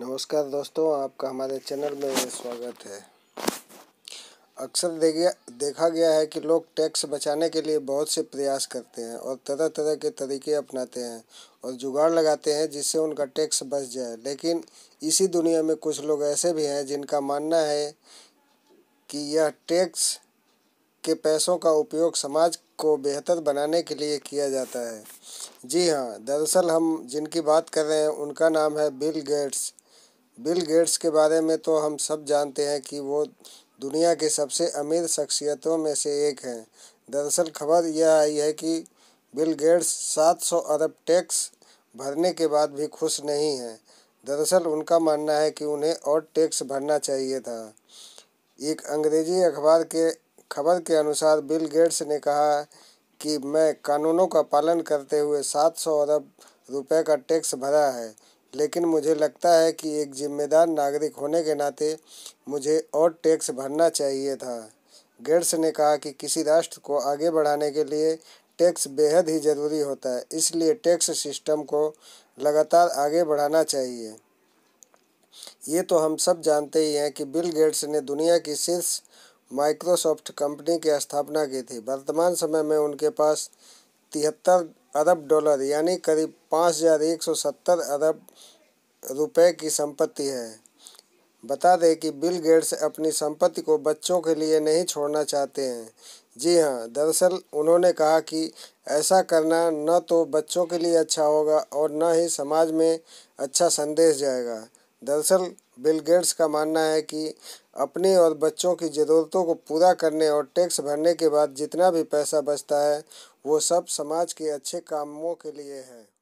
नमस्कार दोस्तों, आपका हमारे चैनल में स्वागत है। अक्सर देखा गया है कि लोग टैक्स बचाने के लिए बहुत से प्रयास करते हैं और तरह तरह के तरीके अपनाते हैं और जुगाड़ लगाते हैं जिससे उनका टैक्स बच जाए। लेकिन इसी दुनिया में कुछ लोग ऐसे भी हैं जिनका मानना है कि यह टैक्स के पैसों का उपयोग समाज को बेहतर बनाने के लिए किया जाता है। जी हाँ दरअसल हम जिनकी बात कर रहे हैं उनका नाम है बिल गेट्स। बिल गेट्स के बारे में तो हम सब जानते हैं कि वो दुनिया के सबसे अमीर शख्सियतों में से एक हैं। दरअसल खबर यह आई है कि बिल गेट्स 700 अरब टैक्स भरने के बाद भी खुश नहीं हैं। दरअसल उनका मानना है कि उन्हें और टैक्स भरना चाहिए था। एक अंग्रेज़ी अखबार के, खबर के अनुसार बिल गेट्स ने कहा कि, मैं कानूनों का पालन करते हुए 700 अरब रुपए का टैक्स भरा है। लेकिन मुझे लगता है कि एक जिम्मेदार नागरिक होने के नाते मुझे और टैक्स भरना चाहिए था। गेट्स ने कहा कि किसी राष्ट्र को आगे बढ़ाने के लिए टैक्स बेहद ही ज़रूरी होता है, इसलिए टैक्स सिस्टम को लगातार आगे बढ़ाना चाहिए। ये तो हम सब जानते ही हैं कि बिल गेट्स ने दुनिया की शीर्ष माइक्रोसॉफ्ट कंपनी की स्थापना की थी। वर्तमान समय में उनके पास तिहत्तर अरब डॉलर, यानी करीब पाँच हज़ार एक सौ सत्तर अरब रुपए की संपत्ति है। बता दें कि बिल गेट्स अपनी संपत्ति को बच्चों के लिए नहीं छोड़ना चाहते हैं। जी हाँ दरअसल उन्होंने कहा कि ऐसा करना न तो बच्चों के लिए अच्छा होगा और न ही समाज में अच्छा संदेश जाएगा। दरअसल, बिल गेट्स का मानना है कि अपनी और बच्चों की ज़रूरतों को पूरा करने और टैक्स भरने के बाद जितना भी पैसा बचता है, वो सब समाज के अच्छे कामों के लिए है।